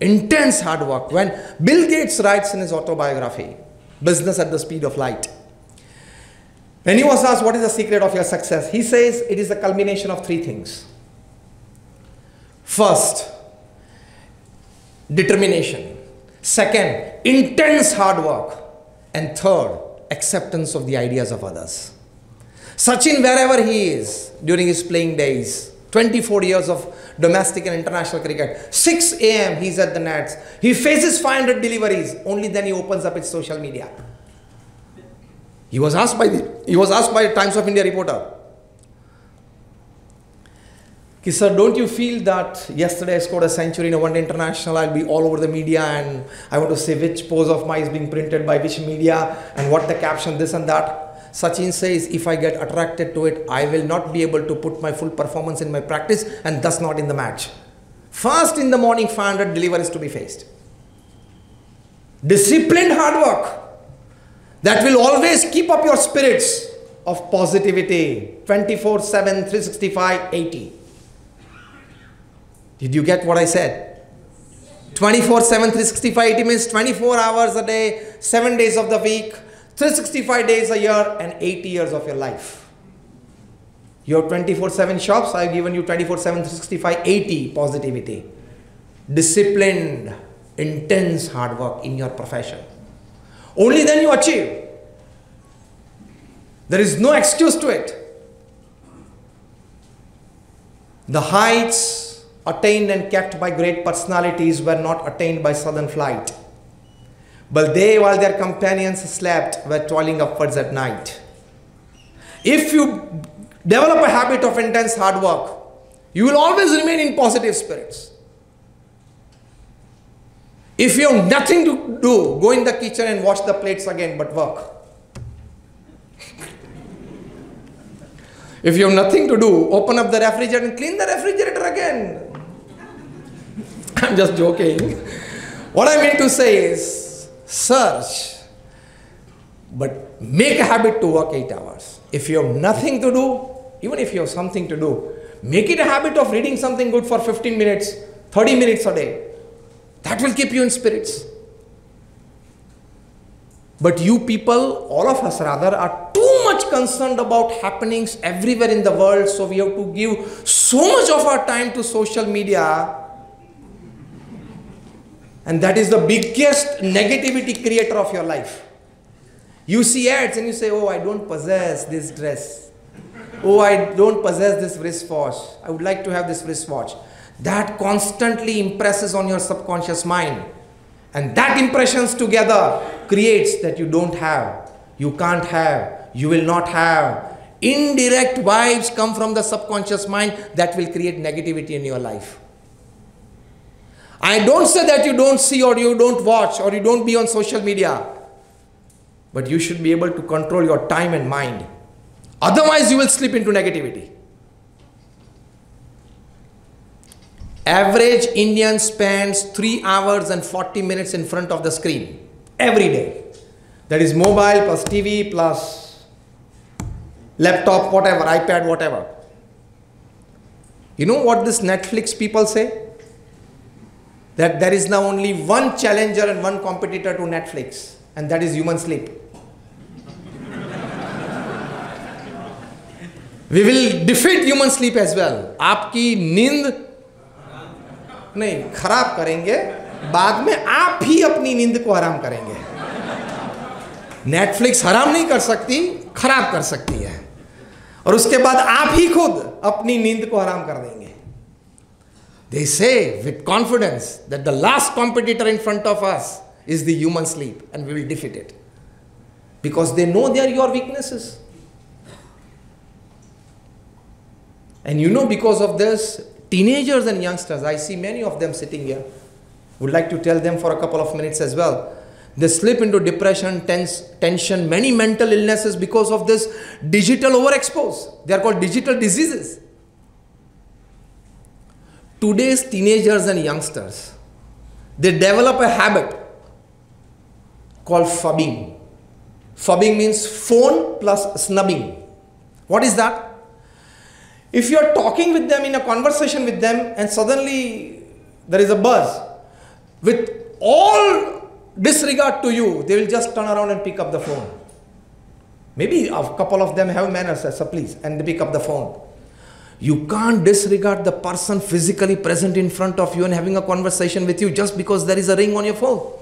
Speaker 2: Intense hard work. When Bill Gates writes in his autobiography, Business at the Speed of Light, when he was asked, What is the secret of your success? He says, It is a culmination of three things. First, determination. Second, intense hard work. And third, acceptance of the ideas of others. Sachin, wherever he is during his playing days, 24 years of domestic and international cricket, 6 a.m. he's at the nets. He faces 500 deliveries. Only then he opens up his social media. He was asked by the, he was asked by Times of India reporter, Ki, sir, don't you feel that yesterday I scored a century in a one day international? I'll be all over the media and I want to say which pose of mine is being printed by which media and what the caption, this and that. Sachin says, if I get attracted to it, I will not be able to put my full performance in my practice and thus not in the match. First in the morning, 500 deliveries to be faced. Disciplined hard work that will always keep up your spirits of positivity 24 7, 365, 80. Did you get what I said? 24 7, 365, 80 means 24 hours a day, 7 days of the week, 365 days a year, and 80 years of your life. Your 24 7 shops, I've given you 24 7, 365, 80 positivity. Disciplined, intense hard work in your profession. Only then you achieve. There is no excuse to it. The heights attained and kept by great personalities were not attained by sudden flight. But they, while their companions slept, were toiling upwards at night. If you develop a habit of intense hard work, you will always remain in positive spirits. If you have nothing to do, go in the kitchen and wash the plates again, but work. If you have nothing to do, open up the refrigerator and clean the refrigerator again. I'm just joking. What I mean to say is search, but make a habit to work eight hours. If you have nothing to do, even if you have something to do, make it a habit of reading something good for 15 minutes, 30 minutes a day. That will keep you in spirits. But you people, all of us rather, are too much concerned about happenings everywhere in the world, so we have to give so much of our time to social media. And that is the biggest negativity creator of your life. You see ads and you say, Oh, I don't possess this dress. Oh, I don't possess this wristwatch. I would like to have this wristwatch. That constantly impresses on your subconscious mind. And that impressions together creates that you don't have, you can't have, you will not have. Indirect vibes come from the subconscious mind that will create negativity in your life. I don't say that you don't see or you don't watch or you don't be on social media. But you should be able to control your time and mind. Otherwise, you will slip into negativity. Average Indian spends 3 hours and 40 minutes in front of the screen every day. That is mobile plus TV plus laptop, whatever, iPad, whatever. You know what this Netflix people say? That there is now only one challenger and one competitor to Netflix, and that is human sleep. we will defeat human sleep as well. आपकी नींद नहीं खराब करेंगे बाद में आप ही अपनी नींद को हराम करेंगे नेटफ्लिक्स हराम नहीं कर सकती खराब कर सकती है और उसके बाद आप ही खुद अपनी नींद को हराम कर देंगे They say with confidence that the last competitor in front of us is the human sleep and we will defeat it. Because they know they are your weaknesses. And you know, because of this, teenagers and youngsters, I see many of them sitting here, would like to tell them for a couple of minutes as well. They slip into depression, tense, tension, many mental illnesses because of this digital overexpose. They are called digital diseases. Today's teenagers and youngsters, they develop a habit called phubbing. Phubbing means phone plus snubbing. What is that? If you are talking with them in a conversation with them and suddenly there is a buzz, with all disregard to you, they will just turn around and pick up the phone. Maybe a couple of them have manners, so please, and they pick up the phone. You can't disregard the person physically present in front of you and having a conversation with you just because there is a ring on your phone.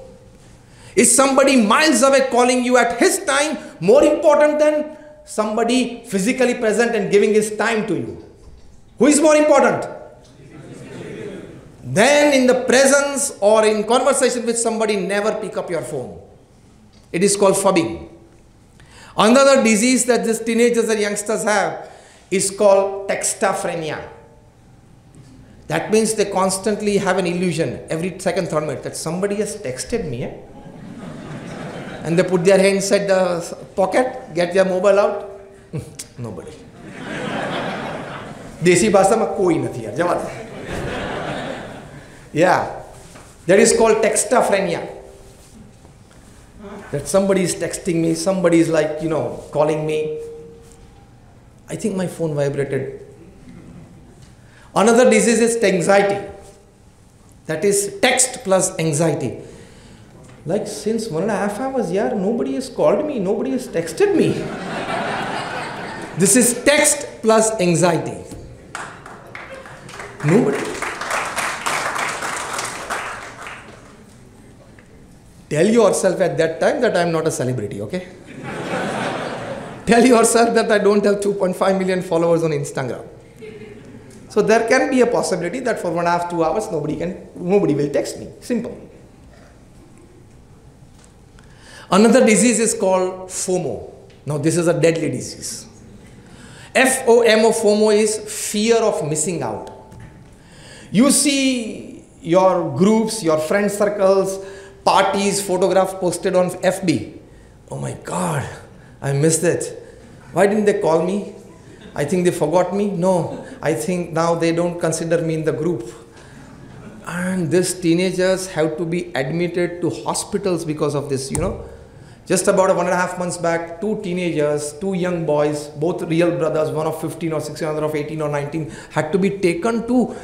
Speaker 2: Is somebody miles away calling you at his time more important than somebody physically present and giving his time to you. Who is more important? then in the presence or in conversation with somebody, never pick up your phone. It is called phubbing. Another disease that these teenagers and youngsters have is called textaphrenia. That means they constantly have an illusion every second, third minute that somebody has texted me. Eh? and they put their hand inside the pocket, get their mobile out. Nobody. Desi ભાષામાં કોઈ નથી યાર જવા યા that that somebody is texting me, somebody is like, you know, calling me i think my phone vibrated. Another disease is anxiety. That is text plus anxiety. Like since one and a half hours yeah nobody has called me nobody has texted me. This is text plus anxiety. Nobody. Tell yourself at that time that I am not a celebrity, okay? Tell yourself that I don't have 2.5 million followers on Instagram. So there can be a possibility that for one and a half, two hours, nobody can, nobody will text me. Simple. Another disease is called FOMO. Now this is a deadly disease. F-O-M-O, FOMO is fear of missing out. You see your groups, your friend circles, parties, photographs posted on FB. Oh my God, I missed it. Why didn't they call me? I think they forgot me. No, I think now they don't consider me in the group. And these teenagers have to be admitted to hospitals because of this, you know. Just about one and a half months back, two teenagers, two young boys, both real brothers, one of 15 or 16, other of 18 or 19, had to be taken to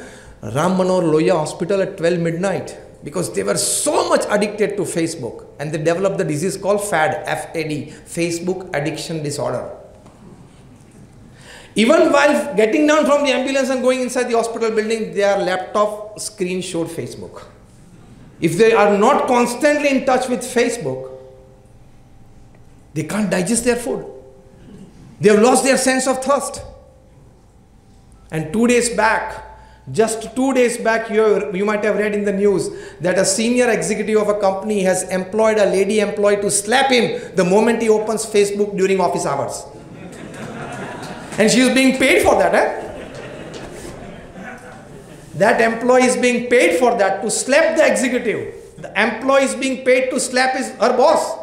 Speaker 2: Ram Manohar Lohia Hospital at 12 midnight because they were so much addicted to Facebook and they developed the disease called FAD, F-A-D, Facebook Addiction Disorder. Even while getting down from the ambulance and going inside the hospital building, their laptop screen showed Facebook. If they are not constantly in touch with Facebook, they can't digest their food. They have lost their sense of thirst. And two days back, just two days back, you, you might have read in the news that a senior executive of a company has employed a lady employee to slap him the moment he opens Facebook during office hours. and she is being paid for that, eh? That employee is being paid for that to slap the executive. The employee is being paid to slap his her boss.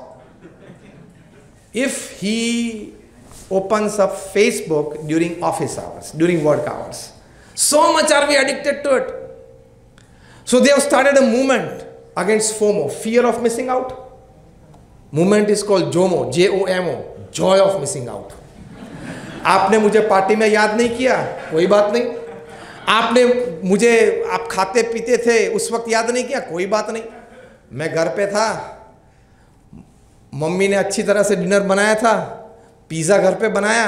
Speaker 2: If he opens up Facebook during office hours, during work hours, so much are we addicted to it. So they have started a movement against FOMO, fear of missing out. Movement is called JOMO, J O M O, joy of missing out. आपने मुझे party में याद नहीं किया कोई बात नहीं आपने मुझे आप खाते पीते थे उस वक्त याद नहीं किया कोई बात नहीं मैं घर पे था मम्मी ने अच्छी तरह से डिनर बनाया था पिज़्ज़ा घर पे बनाया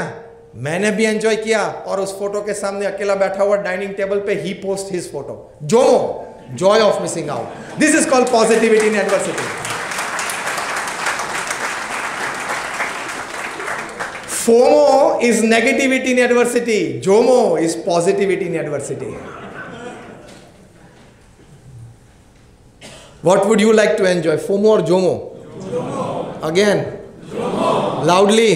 Speaker 2: मैंने भी एंजॉय किया और उस फ़ोटो के सामने अकेला बैठा हुआ डाइनिंग टेबल पे ही पोस्ट हिज फ़ोटो जो joy of missing out this is called positivity in adversity FOMO is negativity in adversity JOMO is positivity in adversity what would you like to enjoy FOMO और JOMO again loudly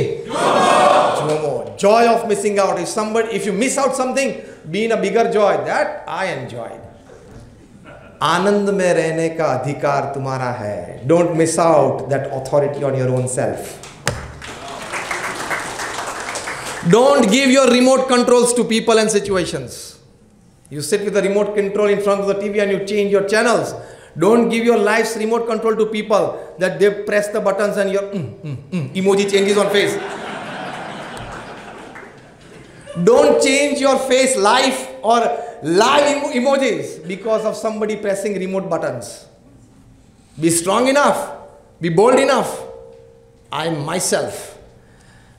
Speaker 2: JOMO. Joy of missing out. If somebody, if you miss out something, be in a bigger joy. That I enjoyed. आनंद में रहने का अधिकार तुम्हारा है don't miss out that authority on your own self Don't give your remote controls to people and situations. You sit with the remote control in front of the TV and you change your channels. Don't give your life's remote control to people that they press the buttons and your mm, mm, mm, emoji changes on face. Don't change your face life or live emojis because of somebody pressing remote buttons. Be strong enough. Be bold enough. I am myself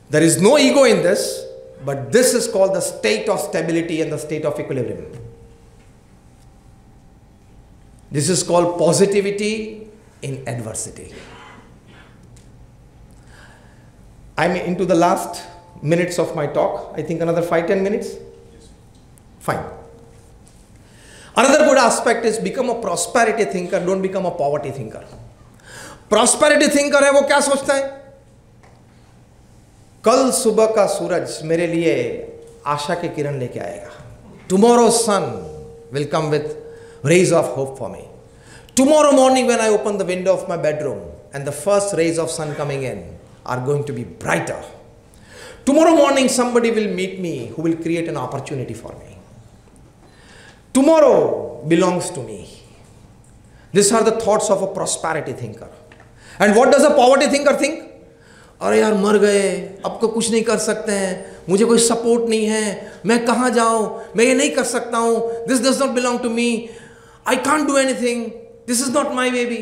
Speaker 2: there is no ego in this, but this is called the state of stability and the state of equilibrium. This is called positivity in adversity. I'm into the last minutes of my talk. I think another five, ten minutes. Fine. Another good aspect is become a prosperity thinker, don't become a poverty thinker. Prosperity thinker है वो क्या सोचता है कल सुबह का सूरज मेरे लिए आशा के किरण लेके आएगा tomorrow sun will come with rays of hope for me. Tomorrow morning, when I open the window of my bedroom and the first rays of sun coming in are going to be brighter. Tomorrow morning, somebody will meet me who will create an opportunity for me. Tomorrow belongs to me. These are the thoughts of a prosperity thinker. And what does a poverty thinker think? अरे यार मर गए अब तो कुछ नहीं कर सकते हैं मुझे कोई सपोर्ट नहीं है मैं कहाँ जाऊँ मैं ये नहीं कर सकता हूँ this does not belong to me I can't do anything this is not my baby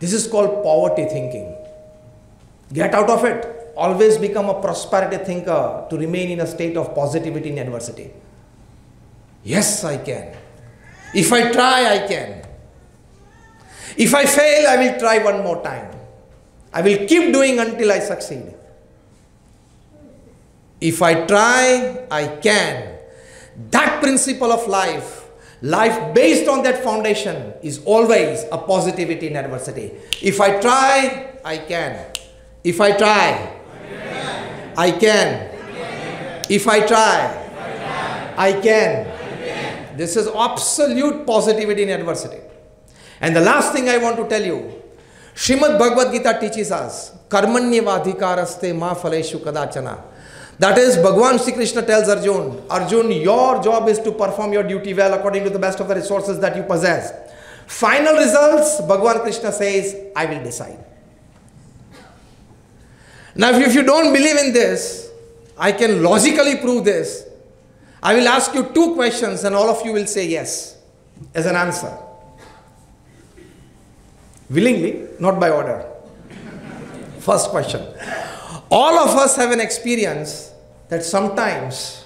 Speaker 2: this is called poverty thinking get out of it always become a prosperity thinker to remain in a state of positivity in adversity. Yes, I can. If I try, I can. If I fail, I will try one more time. I will keep doing until I succeed. If I try, I can. That principle of life, life based on that foundation, is always a positivity in adversity. If I try, I can. If I try, I can. If I try, I can. This is absolute positivity in adversity. And the last thing I want to tell you Srimad Bhagavad Gita teaches us Karmanyavadhikaraste ma phaleshu kadachana. That is, Bhagwan Sri Krishna tells Arjun, Arjun, your job is to perform your duty well according to the best of the resources that you possess. Final results, Bhagwan Krishna says, I will decide. Now, if you don't believe in this, I can logically prove this. I will ask you two questions, and all of you will say yes as an answer willingly, not by order. First question. All of us have an experience that sometimes,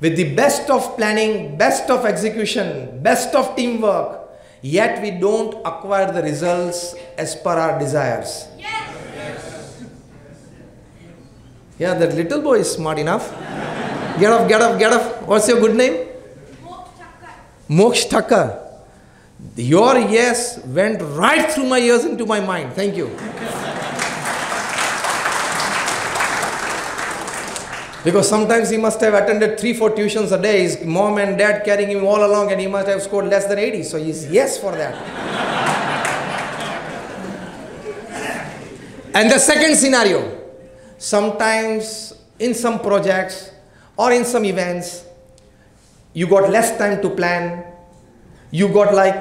Speaker 2: with the best of planning, best of execution, best of teamwork, yet we don't acquire the results as per our desires. Yes. Yeah, that little boy is smart enough. Get up, get up, get up. What's your good name? Moksh Thakkar. Your yes went right through my ears into my mind. Thank you. Because sometimes he must have attended three, four tuitions a day. His mom and dad carrying him all along, and he must have scored less than 80. So he's yes for that. and the second scenario sometimes in some projects or in some events, you got less time to plan, you got like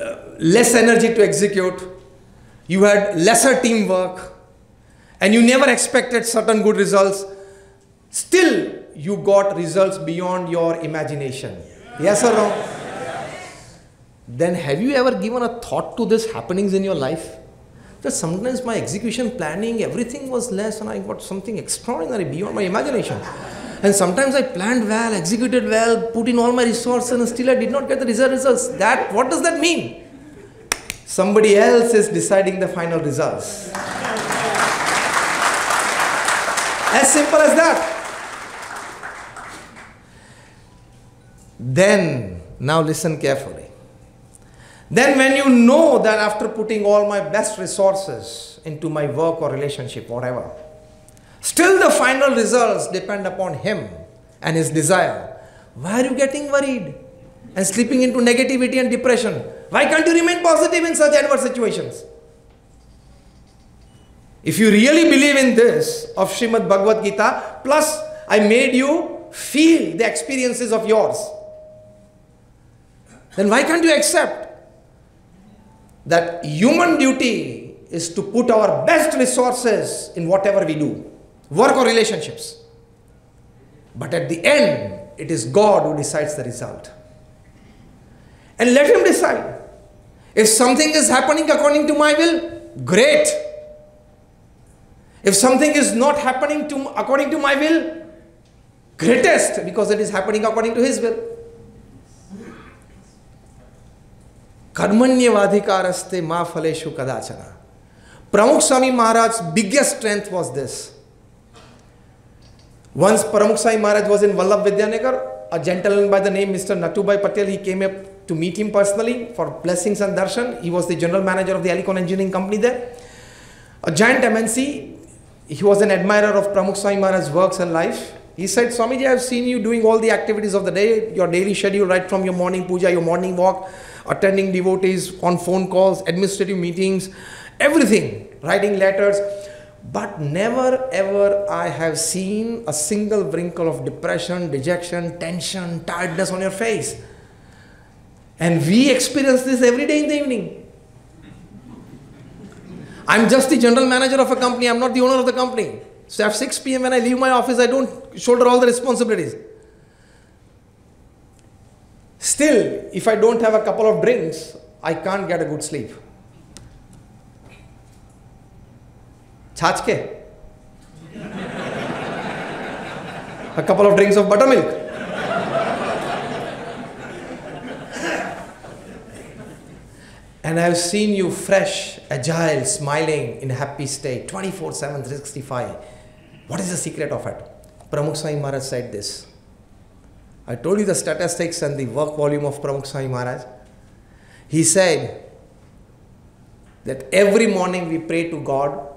Speaker 2: uh, less energy to execute, you had lesser teamwork, and you never expected certain good results, still you got results beyond your imagination. Yes or no? Then have you ever given a thought to these happenings in your life? That sometimes my execution planning, everything was less and I got something extraordinary beyond my imagination. And sometimes I planned well, executed well, put in all my resources, and still I did not get the result results. That what does that mean? Somebody else is deciding the final results. As simple as that. Then, now listen carefully. Then, when you know that after putting all my best resources into my work or relationship, whatever, still the final results depend upon him and his desire, why are you getting worried and slipping into negativity and depression? Why can't you remain positive in such adverse situations? If you really believe in this of Srimad Bhagavad Gita, plus I made you feel the experiences of yours, then why can't you accept that human duty is to put our best resources in whatever we do, work or relationships? But at the end, it is God who decides the result. And let Him decide. If something is happening according to my will, great. If something is not happening to, according to my will, greatest because it is happening according to His will. Karmanyavadhikaraste ma phaleshu kadachana. Pramukh Swami Maharaj's biggest strength was this. Once Pramukh Swami Maharaj was in Vallabh Vidyanagar, a gentleman by the name Mr. Natubai Patel, he came up to meet him personally for blessings and darshan. He was the general manager of the Elecon Engineering Company there. A giant MNC, he was an admirer of Pramukh Swami Maharaj's works and life. He said, Swamiji, I've seen you doing all the activities of the day, your daily schedule, right from your morning puja, your morning walk, attending devotees on phone calls, administrative meetings, everything, writing letters. But never ever I have seen a single wrinkle of depression, dejection, tension, tiredness on your face. And we experience this every day in the evening. I'm just the general manager of a company, I'm not the owner of the company. So at 6 p.m., when I leave my office, I don't shoulder all the responsibilities. Still, if I don't have a couple of drinks, I can't get a good sleep. Chachke. a couple of drinks of buttermilk. And I've seen you fresh, agile, smiling, in a happy state, 24 7, 365. What is the secret of it? Pramukh Swami Maharaj said this. I told you the statistics and the work volume of Pramukh Swami Maharaj. He said that every morning we pray to God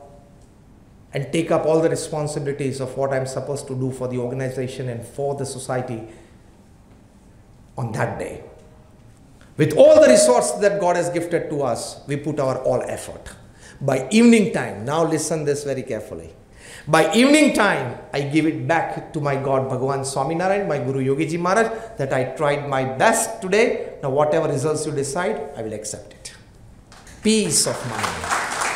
Speaker 2: and take up all the responsibilities of what I'm supposed to do for the organization and for the society on that day. With all the resources that God has gifted to us, we put our all effort. By evening time, now listen this very carefully. By evening time, I give it back to my God, Bhagavan Swaminarayan, my Guru Yogiji Maharaj, that I tried my best today. Now, whatever results you decide, I will accept it. Peace of mind.